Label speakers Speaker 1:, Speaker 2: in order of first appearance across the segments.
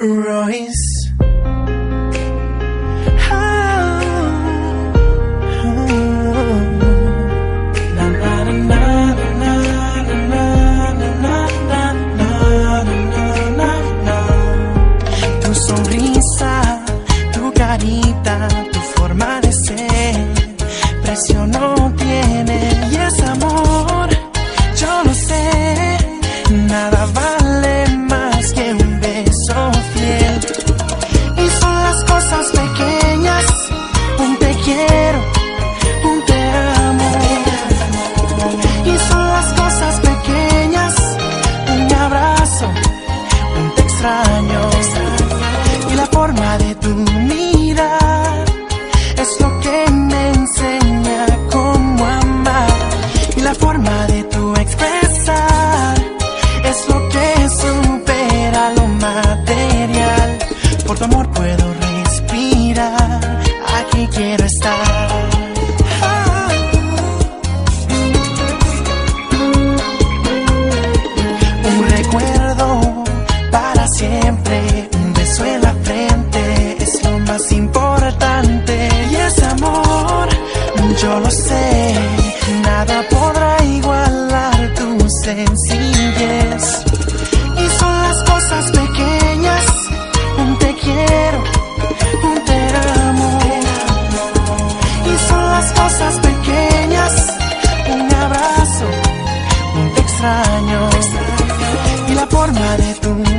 Speaker 1: Royce. Tu sonrisa, tu carita, tu forma de ser, precio no tiene y es amor, yo lo sé, nada tu mirar es lo que me enseña cómo amar. Y la forma yo lo sé, nada podrá igualar tu sencillez. Y son las cosas pequeñas, un te quiero, un te amo. Y son las cosas pequeñas, un abrazo, un te extraño. Y la forma de tu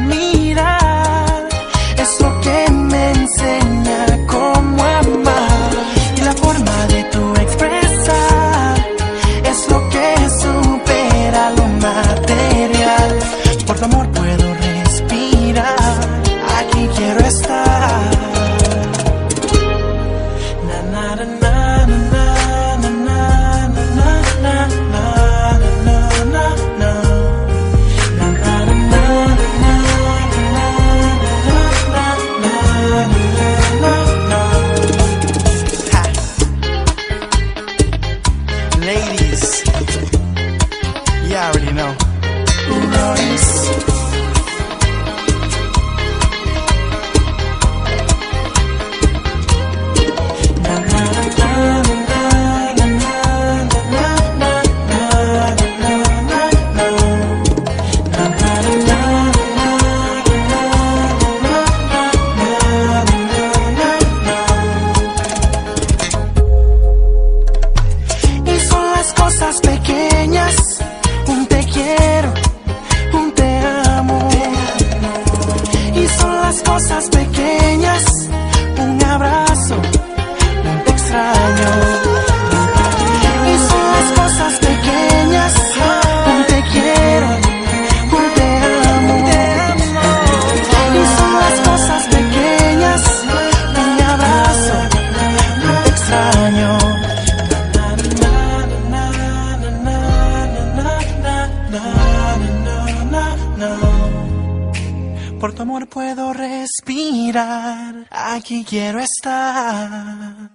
Speaker 1: voice. Cosas pequeñas, un abrazo, un te extraño. Por tu amor puedo respirar, aquí quiero estar.